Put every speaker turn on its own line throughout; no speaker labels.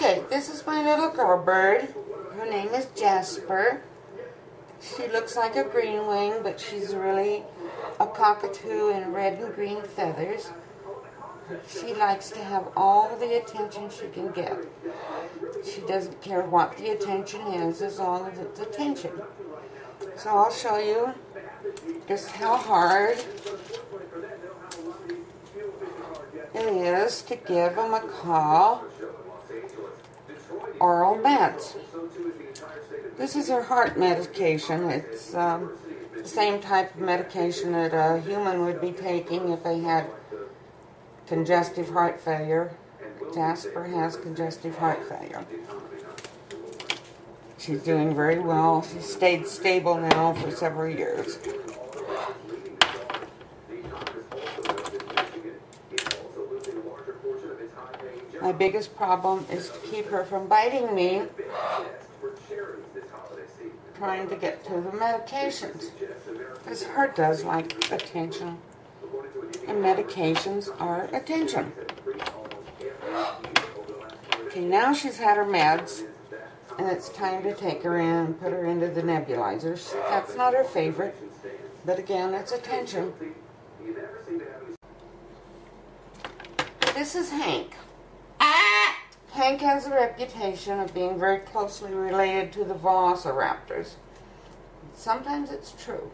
Okay, this is my little girl bird. Her name is Jasper. She looks like a green wing, but she's really a cockatoo in red and green feathers. She likes to have all the attention she can get. She doesn't care what the attention is as long as it's attention. So I'll show you just how hard it is to give them a macaw oral meds. This is her heart medication. It's um, the same type of medication that a human would be taking if they had congestive heart failure. Jasper has congestive heart failure. She's doing very well. She's stayed stable now for several years. My biggest problem is to keep her from biting me trying to get to the medications. Because her does like attention. And medications are attention. Okay, now she's had her meds. And it's time to take her in and put her into the nebulizers. That's not her favorite. But again, it's attention. This is Hank. Hank has a reputation of being very closely related to the velociraptors. Sometimes it's true.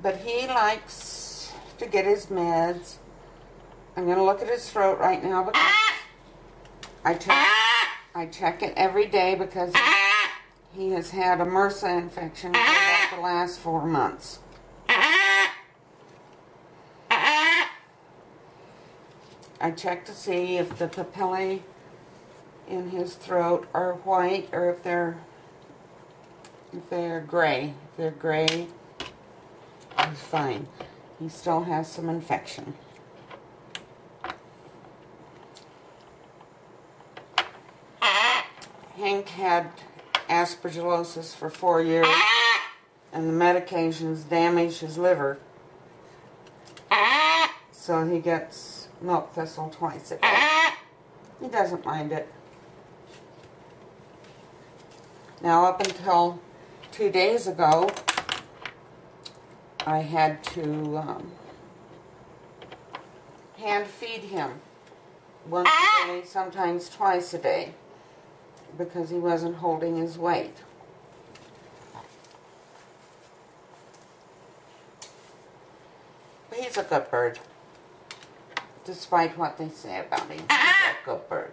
But he likes to get his meds. I'm going to look at his throat right now because I check, I check it every day because he has had a MRSA infection for the last four months. I check to see if the papillae in his throat are white or if they're if they're gray. If they're gray, he's fine. He still has some infection. Hank had aspergillosis for four years and the medications damaged his liver. So he gets milk thistle twice a day. He doesn't mind it. Now up until two days ago, I had to um, hand feed him once a day, sometimes twice a day, because he wasn't holding his weight. But he's a good bird despite what they say about him. He's a good bird.